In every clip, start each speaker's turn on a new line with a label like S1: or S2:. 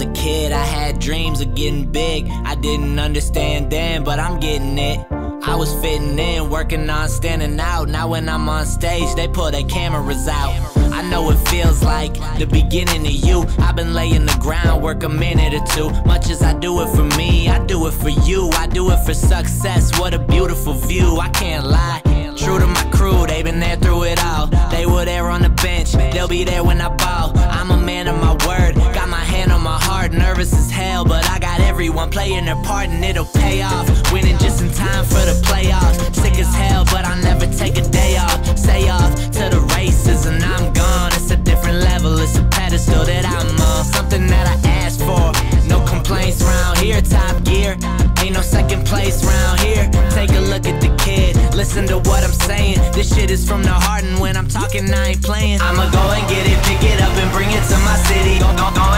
S1: a kid, I had dreams of getting big. I didn't understand then, but I'm getting it. I was fitting in, working on standing out. Now when I'm on stage, they pull their cameras out. I know it feels like the beginning of you. I've been laying the groundwork a minute or two. Much as I do it for me, I do it for you. I do it for success. What a beautiful view. I can't lie. True to my crew, they've been there through it all. Nervous as hell, but I got everyone playing their part and it'll pay off. Winning just in time for the playoffs. Sick as hell, but I never take a day off. Say off to the races and I'm gone. It's a different level, it's a pedestal that I'm on. Something that I asked for. No complaints round here, top gear. Ain't no second place round here. Take a look at the kid, listen to what I'm saying. This shit is from the heart, and when I'm talking, I ain't playing. I'ma go and get it, pick it up, and bring it to my city. Go, go, go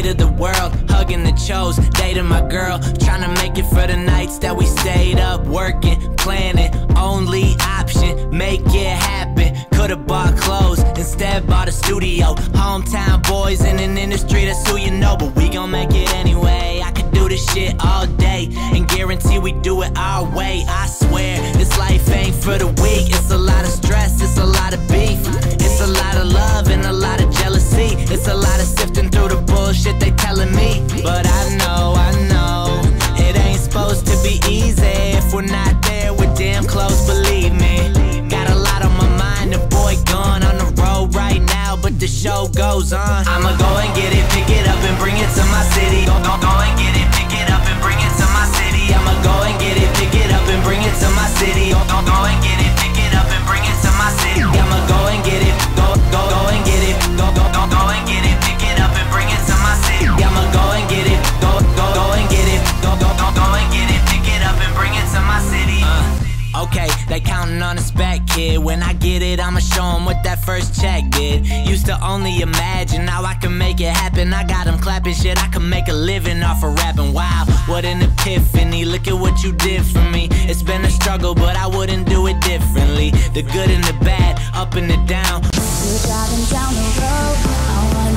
S1: weight of the world, hugging the chose, dating my girl, trying to make it for the nights that we stayed up, working, planning, only option, make it happen. Could've bought clothes, instead bought a studio. Hometown boys in an industry that's who you know, but we gon' make it anyway. I could do this shit all day and guarantee we do it our way. I swear, this life ain't for the weak. It's a lot of stress, it's a lot of beef, it's a lot of love and a lot of jealousy. It's a lot of sifting through bullshit they telling me. But I know, I know, it ain't supposed to be easy. If we're not there, we're damn close, believe me. Got a lot on my mind, the boy gone on the road right now, but the show goes on. I'ma go and get it, pick it up and bring it to my city. Go, go, kid. When I get it, I'ma show show 'em what that first check did. Used to only imagine, now I can make it happen. I got got 'em clapping shit, I can make a living off of rapping. Wow, what an epiphany. Look at what you did for me. It's been a struggle, but I wouldn't do it differently. The good and the bad, up and the down.
S2: We're driving down the road.